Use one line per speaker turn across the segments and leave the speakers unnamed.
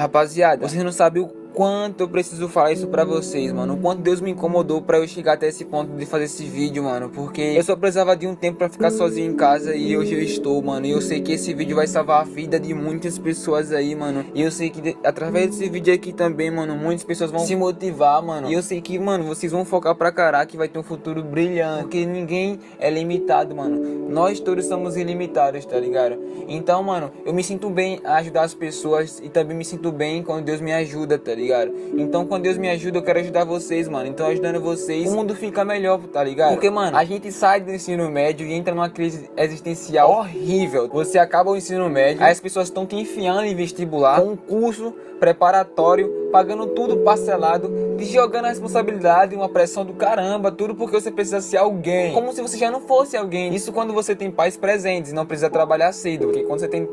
Rapaziada, vocês não sabem o quanto eu preciso falar isso pra vocês, mano. O quanto Deus me incomodou pra eu chegar até esse ponto de fazer esse vídeo, mano. Porque eu só precisava de um tempo pra ficar sozinho em casa e hoje eu estou, mano. E eu sei que esse vídeo vai salvar a vida de muitas pessoas aí, mano. E eu sei que de, através desse vídeo aqui também, mano, muitas pessoas vão se motivar, mano. E eu sei que, mano, vocês vão focar pra caraca que vai ter um futuro brilhante. Porque ninguém é limitado, mano. Nós todos somos ilimitados, tá ligado? Então, mano, eu me sinto bem a ajudar as pessoas e também me sinto bem quando Deus me ajuda, tá ligado? Ligado? Então quando Deus me ajuda, eu quero ajudar vocês, mano. Então ajudando vocês, o mundo fica melhor, tá ligado? Porque, mano, a gente sai do ensino médio e entra numa crise existencial horrível. Você acaba o ensino médio, aí as pessoas estão te enfiando em vestibular, com um curso preparatório, pagando tudo parcelado, te jogando a responsabilidade, uma pressão do caramba, tudo porque você precisa ser alguém. Como se você já não fosse alguém. Isso quando você tem pais presentes, não precisa trabalhar cedo. Porque quando você tem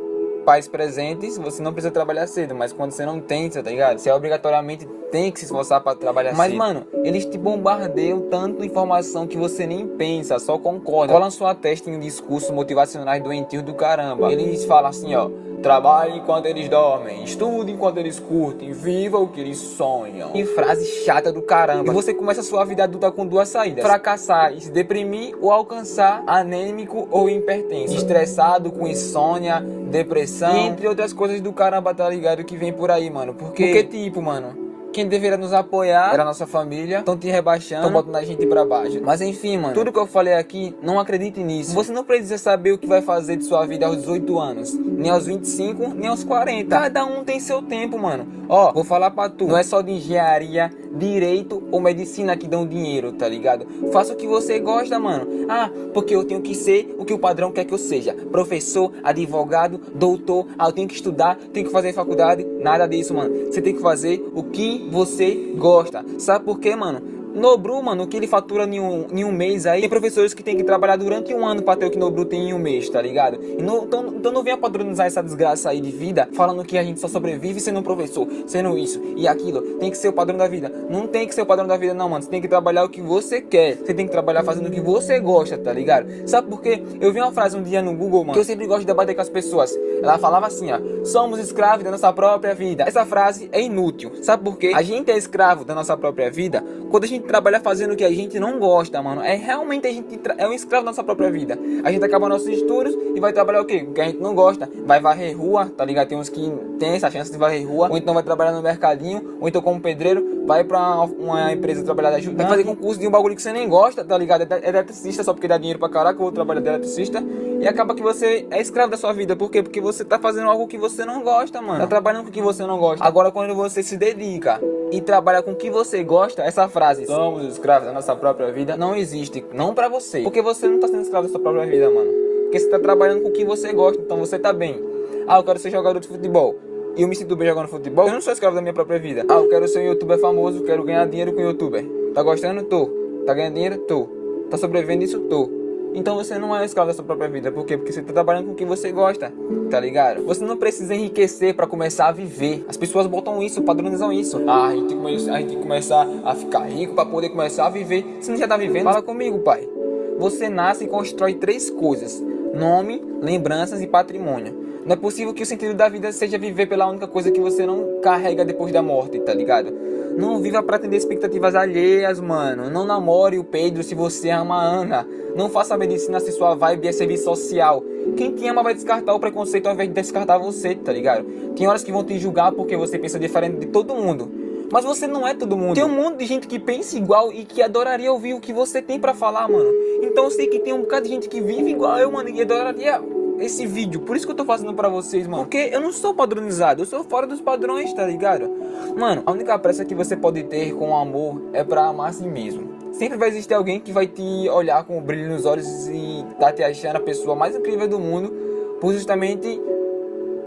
pais presentes, você não precisa trabalhar cedo, mas quando você não tem, tá ligado? Você obrigatoriamente tem que se esforçar para trabalhar mas, cedo. Mas, mano, eles te bombardeiam tanto informação que você nem pensa, só concorda. Colam sua testa em discursos motivacionais doentios do caramba. Eles falam assim, ó. Trabalhe enquanto eles dormem, estude enquanto eles curtem, viva o que eles sonham. Que frase chata do caramba. E você começa a sua vida adulta com duas saídas: fracassar e se deprimir, ou alcançar anêmico ou hipertenso. Estressado, com insônia, depressão, entre outras coisas do caramba, tá ligado? Que vem por aí, mano. Porque, Porque tipo, mano quem deveria nos apoiar era a nossa família. Estão te rebaixando, estão botando a gente pra baixo. Mas enfim, mano, tudo que eu falei aqui, não acredite nisso. Você não precisa saber o que vai fazer de sua vida aos 18 anos, nem aos 25, nem aos 40. Cada um tem seu tempo, mano. Ó, vou falar pra tu, não é só de engenharia, direito ou medicina que dão dinheiro, tá ligado? Faça o que você gosta, mano. Ah, porque eu tenho que ser o que o padrão quer que eu seja. Professor, advogado, doutor. Ah, eu tenho que estudar, tenho que fazer faculdade. Nada disso, mano. Você tem que fazer o que você gosta. Sabe por quê, mano? Nobru, mano, o que ele fatura em um, em um mês aí, tem professores que tem que trabalhar durante um ano pra ter o que Nobru tem em um mês, tá ligado? Então, então, não venha padronizar essa desgraça aí de vida, falando que a gente só sobrevive sendo um professor, sendo isso e aquilo. Tem que ser o padrão da vida. Não tem que ser o padrão da vida, não, mano. Você tem que trabalhar o que você quer. Você tem que trabalhar fazendo o que você gosta, tá ligado? Sabe por quê? Eu vi uma frase um dia no Google, mano, que eu sempre gosto de debater com as pessoas. Ela falava assim, ó: Somos escravos da nossa própria vida. Essa frase é inútil. Sabe por quê? A gente é escravo da nossa própria vida quando a gente trabalha fazendo o que a gente não gosta, mano. É realmente a gente é um escravo da nossa própria vida. A gente acaba nossos estudos e vai trabalhar o quê? O que a gente não gosta. Vai varrer rua, tá ligado? Tem uns que tem essa chance de varrer rua, ou então vai trabalhar no mercadinho, ou então como pedreiro, vai pra uma empresa trabalhar de ajuda, fazer concurso de um bagulho que você nem gosta, tá ligado? É eletricista só porque dá dinheiro pra caraca, eu vou trabalhar de eletricista. E acaba que você é escravo da sua vida. Por quê? Porque você tá fazendo algo que você não gosta, mano. Tá trabalhando com o que você não gosta. Agora, quando você se dedica e trabalha com o que você gosta, essa frase, somos escravos da nossa própria vida, não existe. Não pra você. Porque você não tá sendo escravo da sua própria vida, mano. Porque você tá trabalhando com o que você gosta, então você tá bem. Ah, eu quero ser jogador de futebol. E eu me sinto bem jogando futebol. Eu não sou escravo da minha própria vida. Ah, eu quero ser um youtuber famoso, quero ganhar dinheiro com youtuber. Tá gostando? Tô. Tá ganhando dinheiro? Tô. Tá sobrevivendo isso? Tô. Então você não é escravo da sua própria vida. Por quê? Porque você tá trabalhando com o que você gosta. Tá ligado? Você não precisa enriquecer para começar a viver. As pessoas botam isso, padronizam isso. Ah, a gente, tem que começar a ficar rico para poder começar a viver. Você não já tá vivendo? Fala comigo, pai. Você nasce e constrói três coisas: nome, lembranças e patrimônio. Não é possível que o sentido da vida seja viver pela única coisa que você não carrega depois da morte, tá ligado? Não viva pra atender expectativas alheias, mano. Não namore o Pedro se você ama a Ana. Não faça medicina se sua vibe é serviço social. Quem te ama vai descartar o preconceito ao invés de descartar você, tá ligado? Tem horas que vão te julgar porque você pensa diferente de todo mundo. Mas você não é todo mundo. Tem um monte de gente que pensa igual e que adoraria ouvir o que você tem para falar, mano. Então eu sei que tem um bocado de gente que vive igual eu, mano, e adoraria esse vídeo. Por isso que eu tô fazendo pra vocês, mano. Porque eu não sou padronizado, eu sou fora dos padrões, tá ligado? Mano, a única pressa que você pode ter com o amor é pra amar a si mesmo. Sempre vai existir alguém que vai te olhar com o brilho nos olhos e tá te achando a pessoa mais incrível do mundo por justamente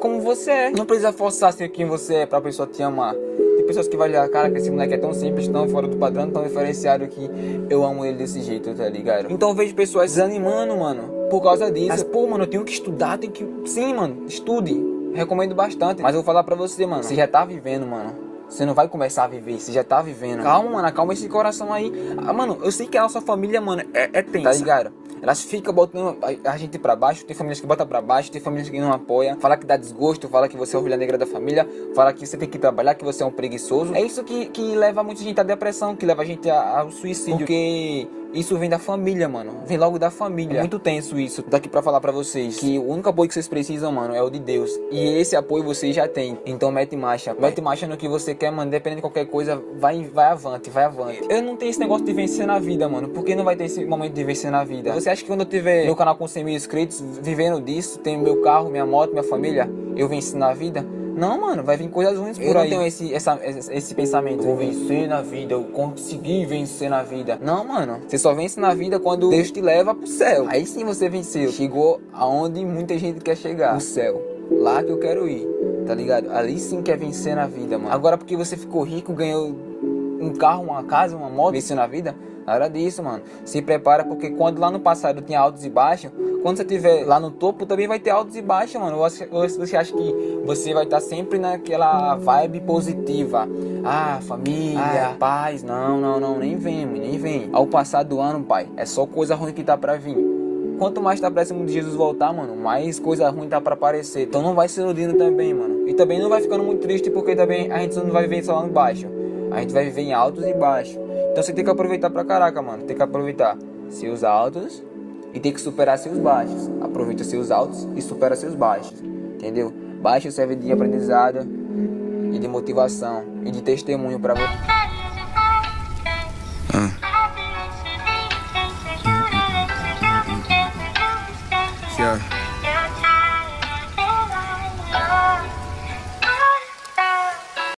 como você é. Não precisa forçar ser quem você é pra pessoa te amar. Tem pessoas que vão olhar, cara, que esse moleque é tão simples, tão fora do padrão, tão diferenciado que eu amo ele desse jeito, tá ligado? Então eu vejo pessoas desanimando, mano por causa disso. Mas, pô, mano, eu tenho que estudar, tenho que. Sim, mano, estude. Recomendo bastante. Mas eu vou falar pra você, mano. Você já tá vivendo, mano. Você não vai começar a viver, você já tá vivendo. Calma, mano, calma esse coração aí. Ah, mano, eu sei que a nossa família, mano, é, é tensa. Tá ligado? Elas ficam botando a, gente para baixo, tem famílias que botam para baixo, tem famílias que não apoiam, fala que dá desgosto, fala que você é a ovelha negra da família, fala que você tem que trabalhar, que você é um preguiçoso. É isso que, que leva muita gente à depressão, que leva a gente ao suicídio, porque isso vem da família, mano. Vem logo da família. É muito tenso isso. Daqui para falar para vocês que o único apoio que vocês precisam, mano, é o de Deus. E esse apoio vocês já têm. Então mete marcha. Mete marcha no que você quer, mano. Dependendo de qualquer coisa, vai, vai avante, vai avante. Eu não tenho esse negócio de vencer na vida, mano. Porque não vai ter esse momento de vencer na vida. Você acha que quando eu tiver meu canal com 100 mil inscritos, vivendo disso, tenho meu carro, minha moto, minha família, eu venci na vida? Não, mano, vai vir coisas ruins por eu aí. Eu não tenho esse, essa, esse, esse pensamento. Vou vencer na vida, eu consegui vencer na vida. Não, mano. Você só vence na vida quando Deus te leva pro céu. Aí sim você venceu. Chegou aonde muita gente quer chegar. O céu. Lá que eu quero ir. Tá ligado? Ali sim quer vencer na vida, mano. Agora porque você ficou rico, ganhou um carro, uma casa, uma moto, venceu na vida, Nada disso, mano. Se prepara porque quando lá no passado tinha altos e baixos, quando você estiver lá no topo também vai ter altos e baixos, mano. Você, você acha que você vai estar sempre naquela vibe positiva? Ah, família, ah, paz. Não, não, não, nem vem, nem vem. Ao passar do ano, pai, é só coisa ruim que tá pra vir. Quanto mais tá próximo de Jesus voltar, mano, mais coisa ruim tá pra aparecer. Então não vai se iludindo também, mano. E também não vai ficando muito triste porque também a gente não vai viver só lá no baixo. A gente vai viver em altos e baixos. Então você tem que aproveitar pra caraca, mano. Tem que aproveitar seus altos e tem que superar seus baixos. Aproveita seus altos e supera seus baixos. Entendeu? Baixo serve de aprendizado e de motivação e de testemunho para você.